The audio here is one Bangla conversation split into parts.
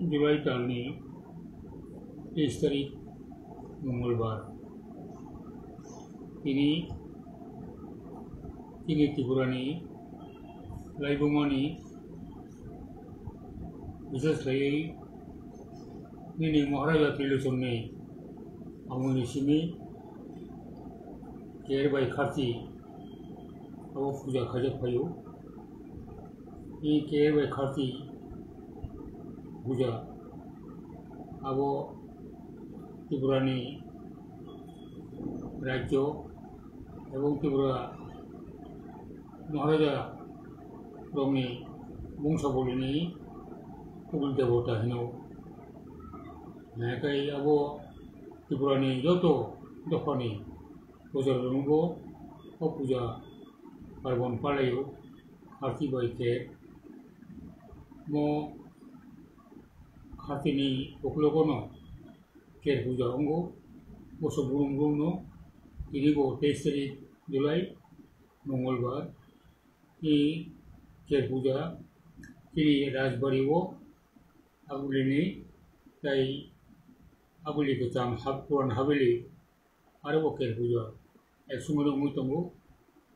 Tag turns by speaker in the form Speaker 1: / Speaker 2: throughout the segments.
Speaker 1: दिवाली टालनी है। तेईस तारीख, मंगलवार। त्रिपुरा इनी त्रिपुरानी लाइबोमानी विशेष रही नहीं महाराजा त्रिलेश्वर ने बाई खाती, अब पूजा खाजा फायो ये बाई खाती ગુજરાત આવો ત્રિપુરાની রাজ্য এবং ত্রিপুরা মহারাজা ক্রমে বংশাবলী নিয়ে কুকুল দেবতা হেন। একাই আবো ত্রিপুরানি যত দফানি প্রচার অনুব ও পূজা পার্বণ পালাইও আরতি বাইতে ম 하시니 복로고노 겔부자홍고 보소부릉부릉노 তেইশ তারিখ জুলাই, মঙ্গলবার। ই পূজা তিনি রাজবাড়ি ও রাজবাড়িও নেই, তাই আবুলি চান হাব, পুরান হাবিলি, আরও কের পূজা একসঙ্গে মুই তঙ্গু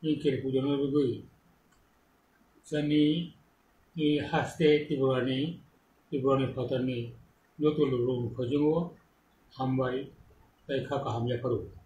Speaker 1: এই কের পূজা নয় গই সানি হাসতে ত্রিপুরানি इब्राहिम फतर ने जो तो लोगों को खोजेंगे हम का हमला करो